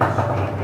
Yep.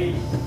Peace.